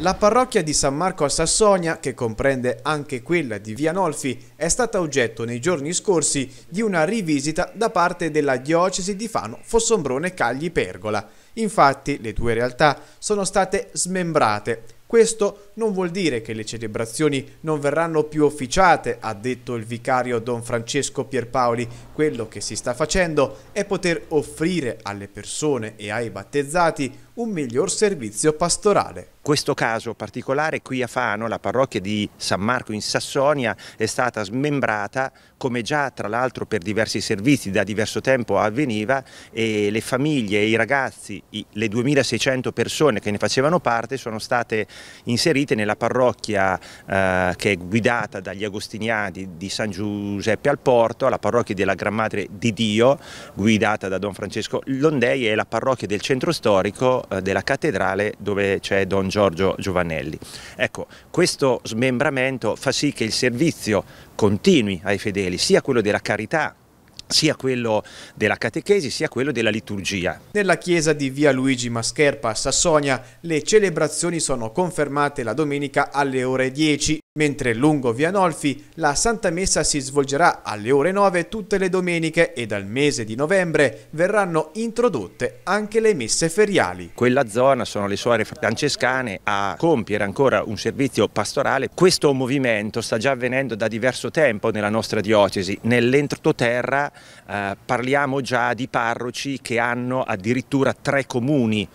La parrocchia di San Marco a Sassonia, che comprende anche quella di Via Nolfi, è stata oggetto nei giorni scorsi di una rivisita da parte della diocesi di Fano, Fossombrone, Cagli Pergola. Infatti le due realtà sono state smembrate questo non vuol dire che le celebrazioni non verranno più officiate, ha detto il vicario Don Francesco Pierpaoli. Quello che si sta facendo è poter offrire alle persone e ai battezzati un miglior servizio pastorale. Questo caso particolare qui a Fano, la parrocchia di San Marco in Sassonia è stata smembrata come già tra l'altro per diversi servizi da diverso tempo avveniva e le famiglie i ragazzi, le 2600 persone che ne facevano parte sono state inserite nella parrocchia eh, che è guidata dagli agostiniani di San Giuseppe al Porto, la parrocchia della Gran Madre di Dio guidata da Don Francesco Londei e la parrocchia del centro storico della cattedrale dove c'è Don Giorgio Giovannelli. Ecco, questo smembramento fa sì che il servizio continui ai fedeli, sia quello della carità sia quello della catechesi sia quello della liturgia. Nella chiesa di via Luigi Mascherpa a Sassonia le celebrazioni sono confermate la domenica alle ore 10 Mentre lungo via Nolfi la Santa Messa si svolgerà alle ore 9 tutte le domeniche e dal mese di novembre verranno introdotte anche le messe feriali. Quella zona sono le suore francescane a compiere ancora un servizio pastorale. Questo movimento sta già avvenendo da diverso tempo nella nostra diocesi. Nell'entroterra eh, parliamo già di parroci che hanno addirittura tre comuni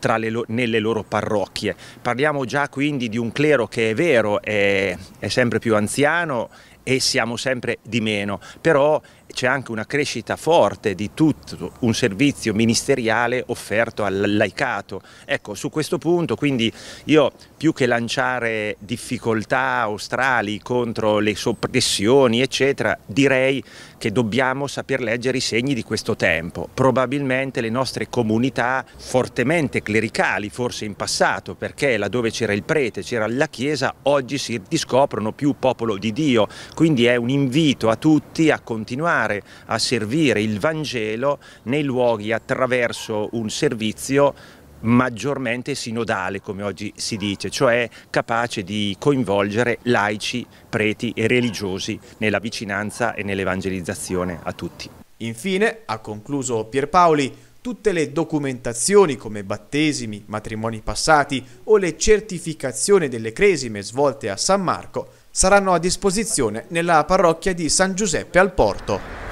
le, nelle loro parrocchie. Parliamo già quindi di un clero che è vero, è, è sempre più anziano e siamo sempre di meno, però c'è anche una crescita forte di tutto un servizio ministeriale offerto al laicato. Ecco, su questo punto quindi io più che lanciare difficoltà australi contro le soppressioni eccetera, direi che dobbiamo saper leggere i segni di questo tempo. Probabilmente le nostre comunità fortemente clericali, forse in passato, perché laddove c'era il prete, c'era la chiesa, oggi si riscoprono più popolo di Dio, quindi è un invito a tutti a continuare a servire il Vangelo nei luoghi attraverso un servizio maggiormente sinodale, come oggi si dice, cioè capace di coinvolgere laici, preti e religiosi nella vicinanza e nell'evangelizzazione a tutti. Infine, ha concluso Pierpaoli, tutte le documentazioni come battesimi, matrimoni passati o le certificazioni delle cresime svolte a San Marco saranno a disposizione nella parrocchia di San Giuseppe al Porto.